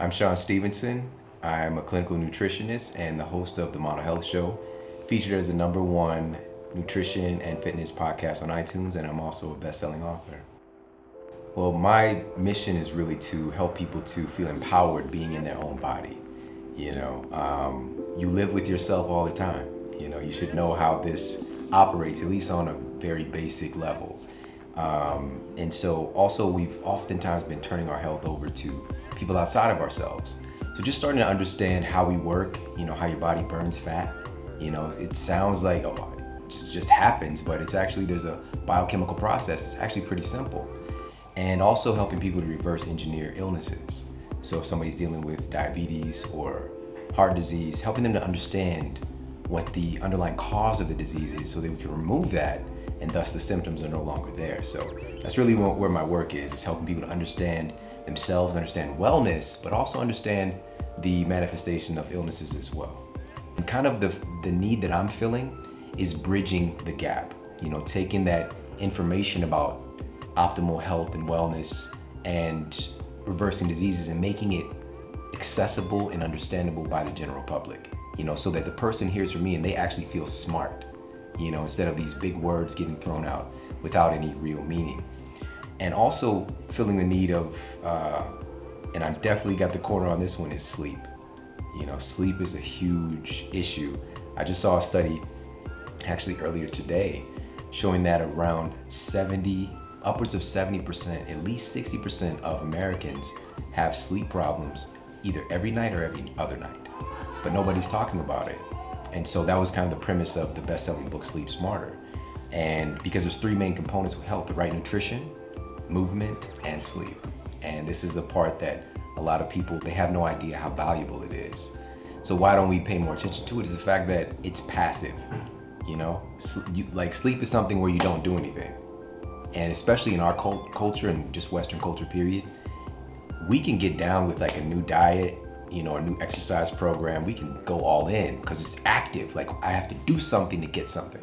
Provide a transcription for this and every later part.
I'm Shawn Stevenson. I'm a clinical nutritionist and the host of the Model Health Show, featured as the number one nutrition and fitness podcast on iTunes, and I'm also a best-selling author. Well, my mission is really to help people to feel empowered being in their own body. You know, um, you live with yourself all the time. You know, you should know how this operates, at least on a very basic level. Um, and so also we've oftentimes been turning our health over to people outside of ourselves. So just starting to understand how we work, you know, how your body burns fat. You know, it sounds like, oh, it just happens, but it's actually, there's a biochemical process. It's actually pretty simple. And also helping people to reverse engineer illnesses. So if somebody's dealing with diabetes or heart disease, helping them to understand what the underlying cause of the disease is so that we can remove that and thus the symptoms are no longer there. So that's really where my work is, is helping people to understand themselves, understand wellness, but also understand the manifestation of illnesses as well. And kind of the, the need that I'm feeling is bridging the gap, you know, taking that information about optimal health and wellness and reversing diseases and making it accessible and understandable by the general public you know, so that the person hears from me and they actually feel smart, you know, instead of these big words getting thrown out without any real meaning. And also feeling the need of, uh, and I've definitely got the corner on this one, is sleep. You know, sleep is a huge issue. I just saw a study actually earlier today showing that around 70, upwards of 70%, at least 60% of Americans have sleep problems either every night or every other night but nobody's talking about it. And so that was kind of the premise of the best-selling book, Sleep Smarter. And because there's three main components of health, the right nutrition, movement, and sleep. And this is the part that a lot of people, they have no idea how valuable it is. So why don't we pay more attention to it is the fact that it's passive, you know? like sleep is something where you don't do anything. And especially in our culture and just Western culture period, we can get down with like a new diet you know, a new exercise program, we can go all in because it's active. Like I have to do something to get something.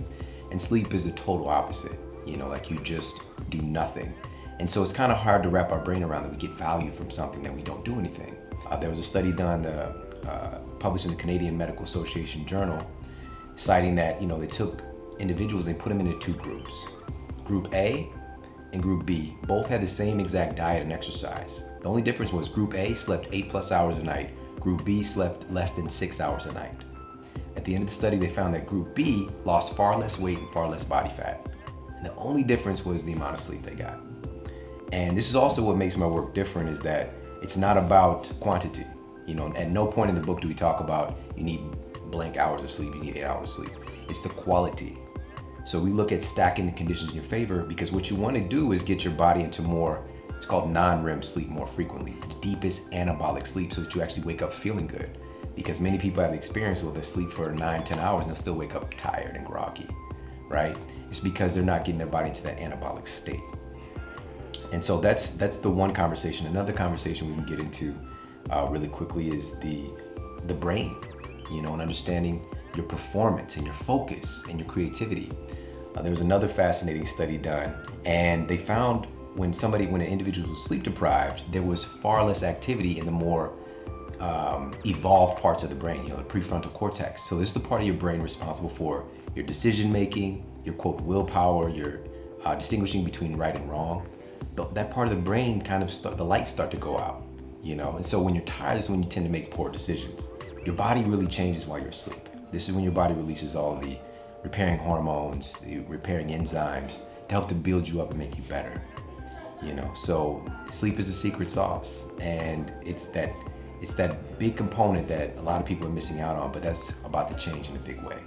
And sleep is the total opposite. You know, like you just do nothing. And so it's kind of hard to wrap our brain around that we get value from something that we don't do anything. Uh, there was a study done, uh, uh, published in the Canadian Medical Association Journal, citing that, you know, they took individuals and they put them into two groups. Group A and Group B both had the same exact diet and exercise. The only difference was Group A slept eight plus hours a night, Group B slept less than six hours a night. At the end of the study, they found that Group B lost far less weight and far less body fat. And the only difference was the amount of sleep they got. And this is also what makes my work different is that it's not about quantity. You know, at no point in the book do we talk about you need blank hours of sleep, you need eight hours of sleep. It's the quality. So we look at stacking the conditions in your favor because what you want to do is get your body into more it's called non-REM sleep more frequently, the deepest anabolic sleep so that you actually wake up feeling good. Because many people have experience where they sleep for nine, 10 hours and they'll still wake up tired and groggy, right? It's because they're not getting their body into that anabolic state. And so that's that's the one conversation. Another conversation we can get into uh, really quickly is the the brain, you know, and understanding your performance and your focus and your creativity. Uh, there was another fascinating study done, and they found when somebody, when an individual was sleep deprived, there was far less activity in the more um, evolved parts of the brain, you know, the prefrontal cortex. So this is the part of your brain responsible for your decision making, your quote willpower, your uh, distinguishing between right and wrong. That part of the brain kind of start, the lights start to go out, you know. And so when you're tired is when you tend to make poor decisions. Your body really changes while you're asleep. This is when your body releases all the repairing hormones, the repairing enzymes to help to build you up and make you better you know so sleep is the secret sauce and it's that it's that big component that a lot of people are missing out on but that's about to change in a big way